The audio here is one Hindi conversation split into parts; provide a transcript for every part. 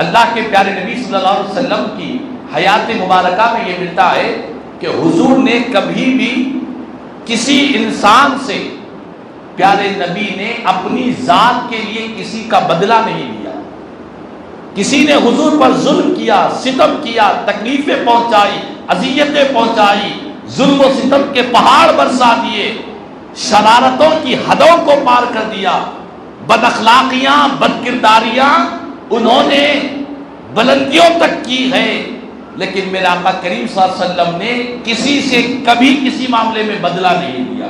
अल्लाह के प्यारे नबी सल्लल्लाहु अलैहि वसल्लम की हयात मुबारक में ये मिलता है कि हुजूर ने कभी भी किसी इंसान से प्यारे नबी ने अपनी जात के लिए किसी का बदला नहीं लिया। किसी ने हुजूर पर जुल्म किया, सितम किया, तकलीफें पहुंचाई, अजियतें पहुंचाई, जुल्म सितम के पहाड़ बरसा दिए, शरारतों की हदों को पार कर दिया, बदअखलाकियाँ, बदकिरदारियाँ उन्होंने बुलंदियों तक की है, लेकिन मेरे आका करीम वसल्लम ने किसी से कभी किसी मामले में बदला नहीं लिया।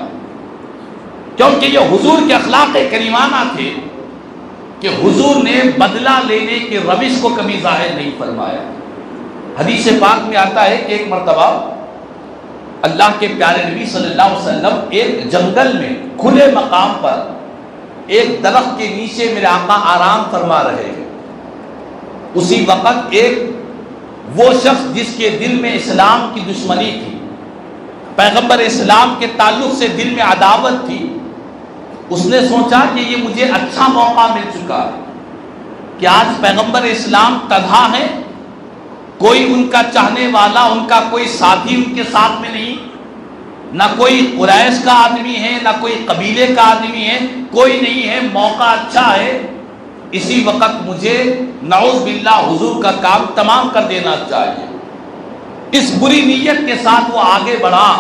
क्योंकि ये हुजूर के अखलाक करीमाना थे कि हुजूर ने बदला लेने के रविश को कभी ज़ाहिर नहीं फरमाया। हदीस पाक में आता है कि एक मरतबा अल्लाह के प्यारे नबी सल्लल्लाहु अलैहि वसल्लम एक जंगल में खुले मकाम पर एक दरख्त के नीचे मेरे आका आराम फरमा रहे हैं। उसी वक्त एक वो शख्स जिसके दिल में इस्लाम की दुश्मनी थी, पैगंबर इस्लाम के ताल्लुक से दिल में अदावत थी, उसने सोचा कि ये मुझे अच्छा मौका मिल चुका है कि आज पैगंबर इस्लाम तनहा है, कोई उनका चाहने वाला, उनका कोई साथी उनके साथ में नहीं, ना कोई कुरैश का आदमी है, ना कोई कबीले का आदमी है, कोई नहीं है, मौका अच्छा है। इसी वक्त मुझे नौज बिल्ला हुजूर का काम तमाम कर देना चाहिए। इस बुरी नीयत के साथ वो आगे बढ़ा,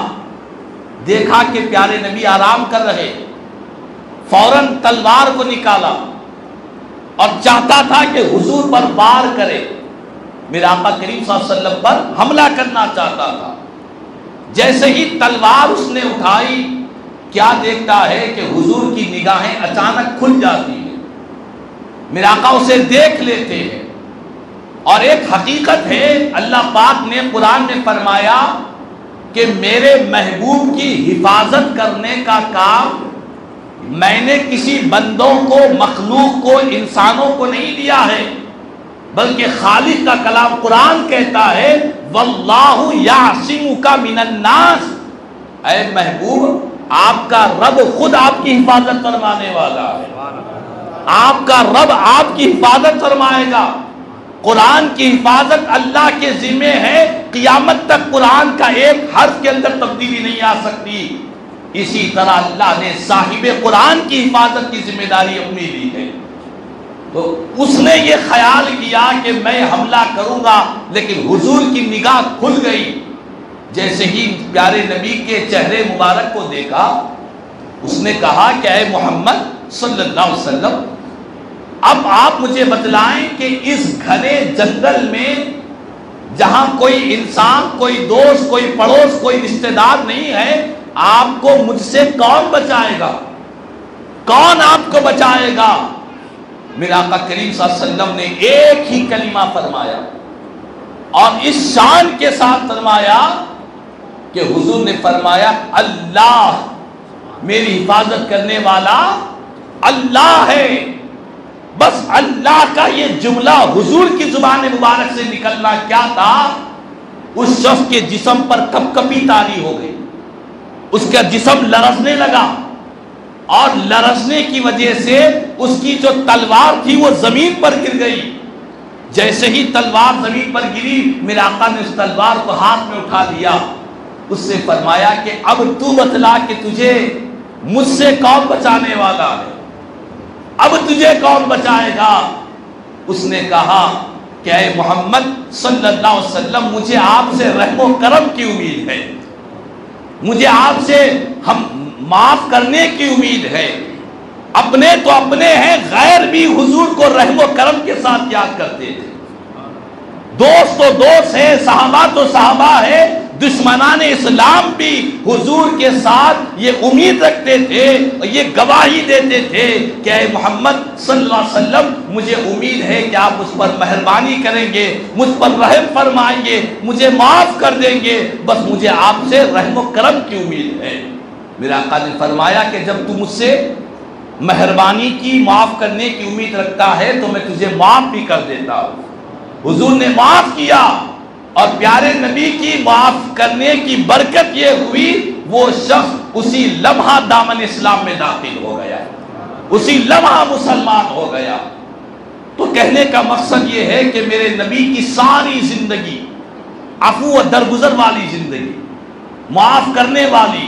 देखा कि प्यारे नबी आराम कर रहे, फ़ौरन तलवार को निकाला और चाहता था कि हुजूर पर वार करे। मेरा आका करीम वसल्लम पर हमला करना चाहता था। जैसे ही तलवार उसने उठाई, क्या देखता है कि हुजूर की निगाहें अचानक खुल जाती मेरे आका उसे देख लेते हैं। और एक हकीकत है, अल्लाह पाक ने कुरान में फरमाया कि मेरे महबूब की हिफाजत करने का काम मैंने किसी बंदों को, मखलूक को, इंसानों को नहीं दिया है। बल्कि खालिद का कलाम कुरान कहता है, वल्लाहु यासिमु का मिनन्नास महबूब, आपका रब खुद आपकी हिफाजत फरमाने वाला है। आपका रब आपकी हिफाजत फरमाएगा। कुरान की हिफाजत अल्लाह के जिम्मे है, कियामत तक कुरान का एक हर्फ के अंदर तब्दीली नहीं आ सकती। इसी तरह अल्लाह ने साहिब कुरान की हिफाजत की ज़िम्मेदारी अपनी ली है। तो उसने ये ख्याल किया कि मैं हमला करूँगा, लेकिन हुजूर की निगाह खुल गई। जैसे ही प्यारे नबी के चेहरे मुबारक को देखा, उसने कहा कि अय मोहम्मद सल्लल्लाहु अलैहि वसल्लम अब आप मुझे बतलाएँ कि इस घने जंगल में जहाँ कोई इंसान, कोई दोस्त, कोई पड़ोस, कोई रिश्तेदार नहीं है, आपको मुझसे कौन बचाएगा? कौन आपको बचाएगा? मेरा आका करीम वसल्लम ने एक ही कलीमा फरमाया और इस शान के साथ फरमाया कि हुजूर ने फरमाया, अल्लाह मेरी हिफाजत करने वाला अल्लाह है। बस अल्लाह का ये जुमला हुजूर की ज़ुबान मुबारक से निकलना क्या था? उस शख्स के जिसम पर कपकपी तारी हो गई। उसका जिसम लरसने लगा। और लरसने की वजह से उसकी जो तलवार थी वो ज़मीन पर गिर गई। जैसे ही तलवार ज़मीन पर गिरी मेरे आका ने उस तलवार को हाथ में उठा लिया। उससे फरमाया कि, अब तू बतला कि तुझे मुझसे कौन बचाने वाला है? अब तुझे कौन बचाएगा? उसने कहा कि मोहम्मद वसल्लम, मुझे आपसे रहमो करम की उम्मीद है? मुझे आपसे हम माफ़ करने की उम्मीद है? अपने तो अपने हैं, गैर भी हुजूर को रहमो करम के साथ याद करते थे दोस्त तो दोस्त है, साहबा तो साहबा है दुश्मनान इस्लाम भी हुजूर के साथ ये उम्मीद रखते थे ये गवाही देते थे कि मोहम्मद वसल्लम, मुझे उम्मीद है कि आप उस पर मेहरबानी करेंगे, मुझ पर रहम फरमाएँगे, मुझे माफ़ कर देंगे। बस मुझे आपसे रहम करम की उम्मीद है। मेरा आका ने फरमाया कि जब तू मुझसे मेहरबानी की, माफ़ करने की उम्मीद रखता है तो मैं तुझे माफ़ भी कर देता हूँ। हुजूर ने माफ़ किया। और प्यारे नबी की माफ़ करने की बरकत ये हुई, वो शख्स उसी लम्हा दामन इस्लाम में दाखिल हो गया। उसी लम्हा मुसलमान हो गया। तो कहने का मकसद ये है कि मेरे नबी की सारी ज़िंदगी, अफू दरगुजर वाली ज़िंदगी, माफ़ करने वाली,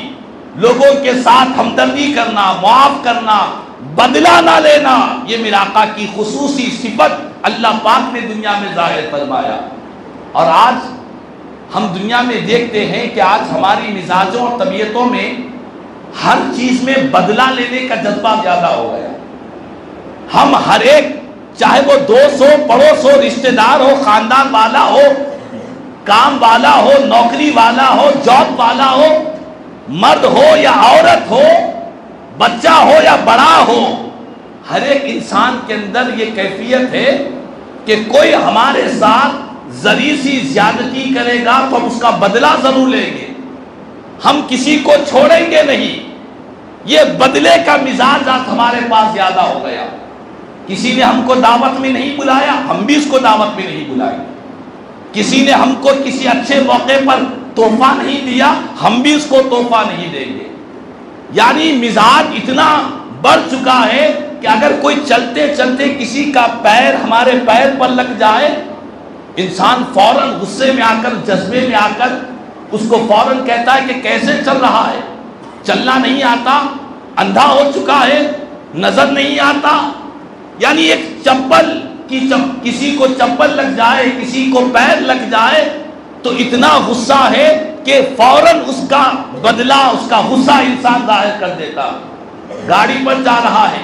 लोगों के साथ हमदर्दी करना, माफ़ करना, बदला ना लेना, ये मेरे की खसूसी सिफत अल्लाह पाक ने दुनिया में ज़ाहिर फरमाया। और आज हम दुनिया में देखते हैं कि आज हमारी मिजाजों और तबीयतों में हर चीज़ में बदला लेने का जज्बा ज़्यादा हो गया। हम हर एक, चाहे वो दोस्त हो पड़ोस हो रिश्तेदार हो, खानदान वाला हो, काम वाला हो, नौकरी वाला हो, जॉब वाला हो, मर्द हो या औरत हो, बच्चा हो या बड़ा हो, हर एक इंसान के अंदर ये कैफियत है कि कोई हमारे साथ जरी सी ज्यादती करेगा तो हम उसका बदला ज़रूर लेंगे। हम किसी को छोड़ेंगे नहीं। ये बदले का मिजाज आज हमारे पास ज़्यादा हो गया। किसी ने हमको दावत में नहीं बुलाया, हम भी उसको दावत में नहीं बुलाएँगे। किसी ने हमको किसी अच्छे मौके पर तोहफा नहीं दिया, हम भी उसको तोहफा नहीं देंगे। यानी मिजाज इतना बढ़ चुका है कि अगर कोई चलते चलते किसी का पैर हमारे पैर पर लग जाए इंसान फ़ौरन गुस्से में आकर जज्बे में आकर उसको फ़ौरन कहता है कि कैसे चल रहा है? चलना नहीं आता अंधा हो चुका है नज़र नहीं आता। यानी एक चप्पल की चप, किसी को चप्पल लग जाए किसी को पैर लग जाए तो इतना गुस्सा है कि फ़ौरन उसका बदला उसका गुस्सा इंसान ज़ाहिर कर देता। गाड़ी पर जा रहा है।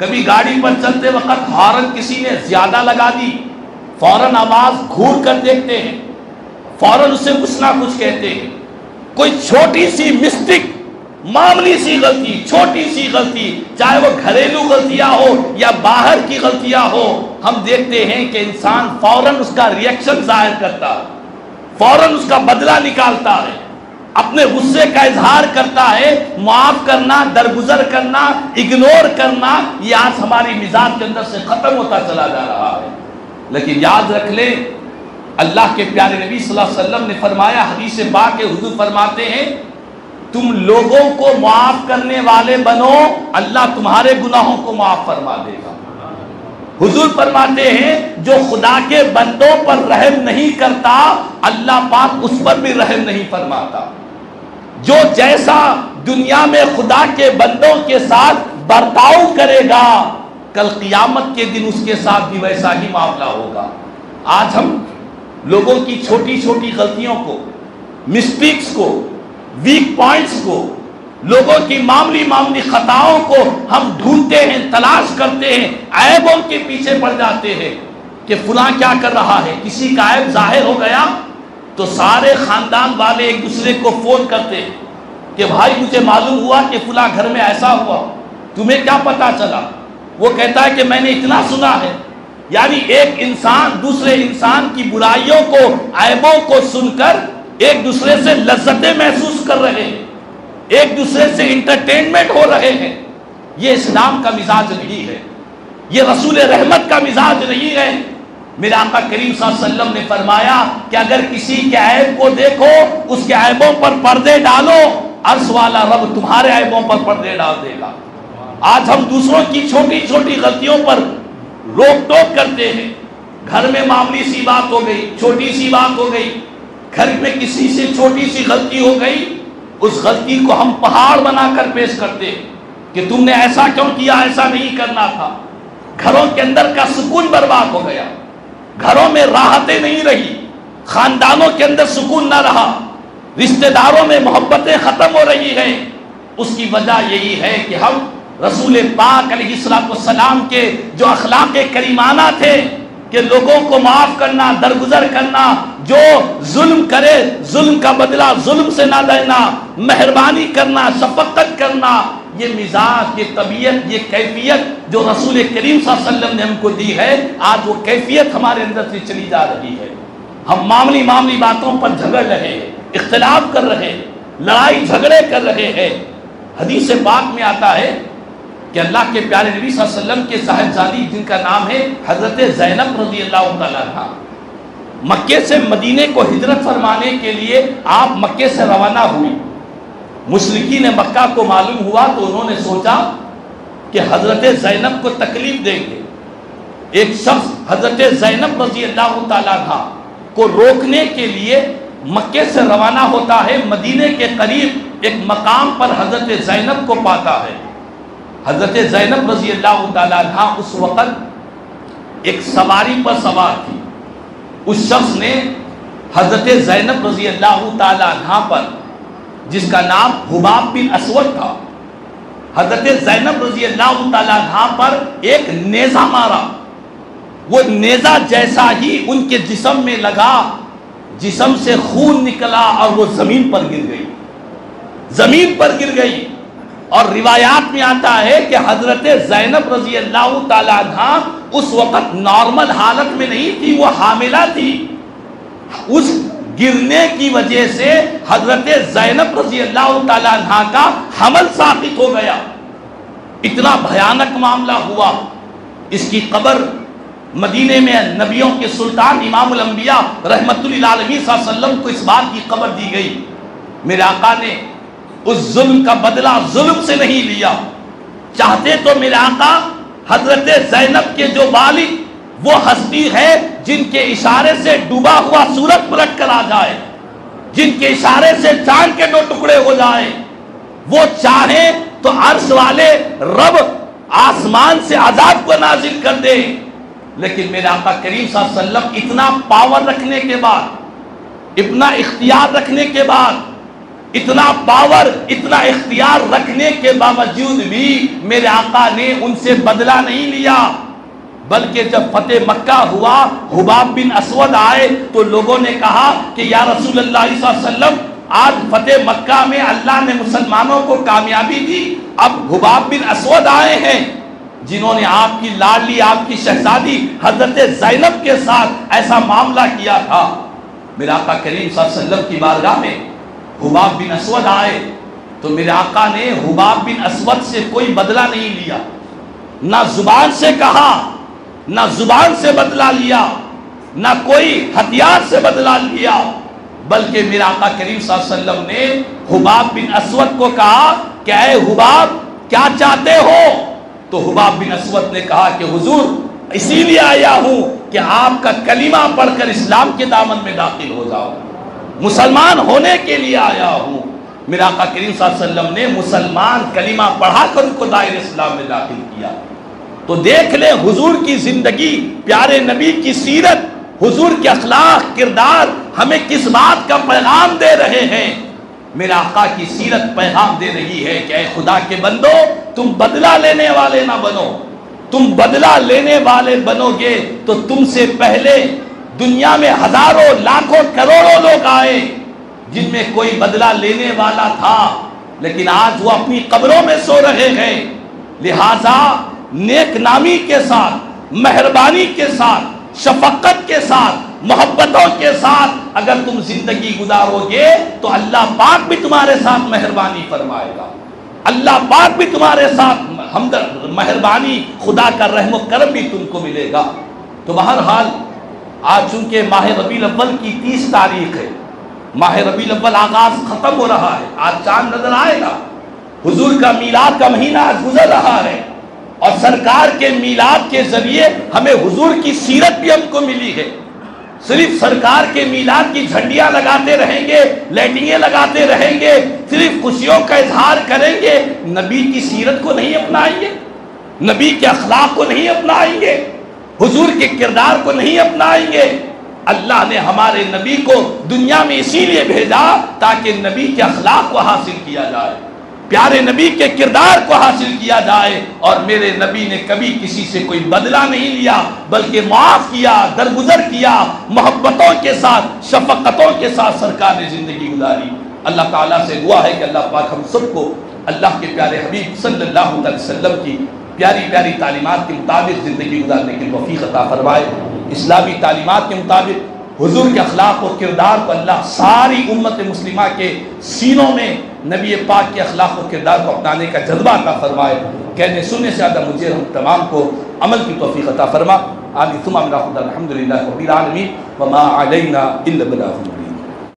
कभी गाड़ी पर चलते वक्त हॉर्न किसी ने ज़्यादा लगा दी फ़ौरन आवाज़ घूर कर देखते हैं। फ़ौरन उससे कुछ ना कुछ कहते हैं। कोई छोटी सी मिस्टेक, मामूली सी गलती, छोटी सी गलती, चाहे वो घरेलू गलतियाँ हो या बाहर की गलतियाँ हो, हम देखते हैं कि इंसान फ़ौरन उसका रिएक्शन ज़ाहिर करता है। फ़ौरन उसका बदला निकालता है। अपने गुस्से का इजहार करता है। माफ़ करना, दरगुजर करना इग्नोर करना, ये आज हमारी मिजाज के अंदर से खत्म होता चला जा रहा है। लेकिन याद रख ले, अल्लाह के प्यारे नबी सल्लल्लाहु अलैहि वसल्लम ने फरमाया, हदीस बाग के हुजूर फरमाते हैं, तुम लोगों को माफ़ करने वाले बनो, अल्लाह तुम्हारे गुनाहों को माफ़ फरमा देगा। हुजूर फरमाते हैं, जो खुदा के बंदों पर रहम नहीं करता, अल्लाह पाक उस पर भी रहम नहीं फरमाता। जो जैसा दुनिया में खुदा के बंदों के साथ बर्ताव करेगा कल कियामत के दिन उसके साथ भी वैसा ही मामला होगा। आज हम लोगों की छोटी छोटी गलतियों को मिस्टेक्स को वीक पॉइंट्स को, लोगों की मामूली मामूली खताओं को हम ढूंढते हैं, तलाश करते हैं ऐबों के पीछे पड़ जाते हैं कि फुला क्या कर रहा है। किसी का ऐब ज़ाहिर हो गया तो सारे खानदान वाले एक दूसरे को फ़ोन करते हैं कि भाई, मुझे मालूम हुआ कि फुला घर में ऐसा हुआ। तुम्हें क्या पता चला? वो कहता है कि मैंने इतना सुना है। यानी एक इंसान दूसरे इंसान की बुराइयों को ऐबों को सुनकर एक दूसरे से लज्जतें महसूस कर रहे हैं। एक दूसरे से इंटरटेनमेंट हो रहे हैं। ये इस्लाम का मिजाज नहीं है। ये रसूल रहमत का मिजाज नहीं है। मेरे आका करीम वसल्लम ने फरमाया कि अगर किसी के ऐब को देखो, उसके ऐबों पर पर्दे डालो, अर्श वाला रब तुम्हारे ऐबों पर पर्दे डाल देगा। आज हम दूसरों की छोटी छोटी गलतियों पर रोक टोक करते हैं। घर में मामूली सी बात हो गई, छोटी सी बात हो गई, घर में किसी से छोटी सी गलती हो गई, उस गलती को हम पहाड़ बनाकर पेश करते हैं कि तुमने ऐसा क्यों किया, ऐसा नहीं करना था। घरों के अंदर का सुकून बर्बाद हो गया। घरों में राहतें नहीं रही, खानदानों के अंदर सुकून ना रहा, रिश्तेदारों में मोहब्बतें खत्म हो रही हैं। उसकी वजह यही है कि हम रसूल पाक सलाम के जो अखलाक करीमाना थे कि लोगों को माफ़ करना, दरगुजर करना, जो जुल्म करे, जुल्म का बदला, जुल्म से ना देना मेहरबानी करना, शफकत करना, ये मिजाज, ये तबीयत, ये कैफियत जो रसूल करीम वसल्लम ने हमको दी है, आज वो कैफियत हमारे अंदर से चली जा रही है। हम मामली मामली बातों पर झगड़ रहे हैं, इख्तलाफ कर रहे हैं, लड़ाई झगड़े कर रहे हैं। हदीस पाक में आता है कि अल्लाह के प्यारे नबी वसल्लम के साहबजादी जिनका नाम है, हज़रत जैनब रज़ी अल्लाह मक्के से मदीने को हिजरत फरमाने के लिए आप मक्के से रवाना हुई मुशरकी ने मक्का को मालूम हुआ तो उन्होंने सोचा कि हज़रत जैनब को तकलीफ़ देंगे। एक शख्स हज़रत जैनब रज़ी अल्लाह तला को रोकने के लिए मक्के से रवाना होता है, मदीने के करीब एक मकाम पर हज़रत जैनब को पाता है। हज़रत जैनब रज़ी अल्लाह तला उस वक़्त एक सवारी पर सवार थी। उस शख्स ने हज़रत जैनब रज़ी अल्लाह तला पर, जिसका नाम हुबाब बिन असवद था, हज़रत जैनब रज़ी अल्लाह तला पर एक नेजा मारा। वो नेजा जैसा ही उनके जिसम में लगा, जिसम से खून निकला और वो ज़मीन पर गिर गई। ज़मीन पर गिर गई। और रिवायात में आता है कि हज़रत जैनब रज़ी अल्लाह तला उस वक्त नॉर्मल हालत में नहीं थी, वो हामिला थी। उस गिरने की वजह से हज़रत जैनब रज़ी अल्लाह तला का हमल साबित हो गया। इतना भयानक मामला हुआ। इसकी कबर मदीने में नबियों के सुल्तान इमाम रहमतुल्लाम को इस बात की खबर दी गई। मेरे आका ने उस जुल्म का बदला जुल्म से नहीं लिया। चाहते तो मेरे आका, हज़रत जैनब के जो वालिद वो हस्ती है जिनके इशारे से डूबा हुआ सूरज पलट कर आ जाए, जिनके इशारे से चाँद के दो टुकड़े हो जाए। वो चाहे तो अर्श वाले रब आसमान से आज़ाद को नाजिल कर दे। लेकिन मेरे आका करीम वसल्लम, इतना पावर रखने के बाद, इतना इख्तियार रखने के बाद इतना पावर इतना इख्तियार रखने के बावजूद भी मेरे आका ने उनसे बदला नहीं लिया। बल्कि जब फतेह मक्का हुआ, हुबाब बिन असवद आए तो लोगों ने कहा कि या रसूल वसल्लम, आज फतेह मक्का में अल्लाह ने मुसलमानों को कामयाबी दी। अब हुबाब बिन असवद आए हैं, जिन्होंने आपकी लाडली, आपकी शहजादी हज़रत जैनब के साथ ऐसा मामला किया था। मेरा आका करीम की बारगाह में हुबाब बिन असवद आए तो मेरे आका ने हुबाब बिन असवद से कोई बदला नहीं लिया। ना ज़ुबान से कहा, ना ज़ुबान से बदला लिया, ना कोई हथियार से बदला लिया, बल्कि मेरा आका करीम वसल्लम ने हुबाब बिन असवद को कहा कि क्या हुबाब, क्या चाहते हो? तो हुबाब बिन असवद ने कहा कि, हुजूर, इसीलिए आया हूँ कि आपका कलीमा पढ़कर इस्लाम के दामन में दाखिल हो जाओ। मुसलमान होने के लिए आया हूँ। मेरा आका करीम वसल्लम ने मुसलमान कलीमा पढ़ाकर उनको दायर इस्लाम में दाखिल किया। तो देख ले, हुजूर की ज़िंदगी, प्यारे नबी की सीरत, हुजूर के अखलाक, किरदार हमें किस बात का पैगाम दे रहे हैं? मेरा आका की सीरत पैगाम दे रही है कि खुदा के बंदो, तुम बदला लेने वाले ना बनो। तुम बदला लेने वाले बनोगे तो तुमसे पहले दुनिया में हज़ारों, लाखों, करोड़ों लोग आए, जिनमें कोई बदला लेने वाला था, लेकिन आज वो अपनी कब्रों में सो रहे हैं। लिहाजा नेक नामी के साथ, मेहरबानी के साथ, शफकत के साथ, मोहब्बतों के साथ अगर तुम ज़िंदगी गुजारोगे तो अल्लाह पाक भी तुम्हारे साथ मेहरबानी फरमाएगा। अल्लाह पाक भी तुम्हारे साथ हमदर्द, मेहरबानी, खुदा का रहम करम भी तुमको मिलेगा। तो बहरहाल आज चूँकि माह रबी अव्वल की तीस तारीख है, माह रबी अव्वल आगाज़ खत्म हो रहा है, आज चाँद नज़र आएगा। हुजूर का मीलाद का महीना आज गुजर रहा है और सरकार के मीलाद के ज़रिए हमें हुजूर की सीरत भी हमको मिली है। सिर्फ़ सरकार के मीलाद की झंडियाँ लगाते रहेंगे, लाइटिंगें लगाते रहेंगे, सिर्फ़ खुशियों का इजहार करेंगे, नबी की सीरत को नहीं अपनाएँगे, नबी के अखलाक को नहीं अपनाएँगे। हुजूर के किरदार को नहीं अपनाएँगे। अल्लाह ने हमारे नबी को दुनिया में इसीलिए भेजा ताकि नबी के अखलाक को हासिल किया जाए, प्यारे नबी के किरदार को हासिल किया जाए और मेरे नबी ने कभी किसी से कोई बदला नहीं लिया, बल्कि माफ़ किया, दरगुजर किया, मोहब्बतों के साथ, शफकतों के साथ सरकार ने ज़िंदगी गुजारी। अल्लाह ताला से दुआ है कि अल्लाह पाक हम सबको, अल्लाह के प्यारे हबीब सल्लल्लाहु अलैहि वसल्लम की प्यारी प्यारी तालीमत के मुताबिक ज़िंदगी गुजारने की तोफ़ी अता फरमाए। इस्लामी तालीमत के मुताबिक हुजूर के अखलाक और किरदार को अल्लाह सारी उम्मत मुस्लिमा के सीनों में नबी पाक के अखलाक और किरदार को अपनाने का जज्बा अता फरमाए। कहने सुनने से ज़्यादा मुझे हम तमाम को अमल की तोफ़ी अता फरमा। आमी तुम अलहमदिल्ला वमा अलैना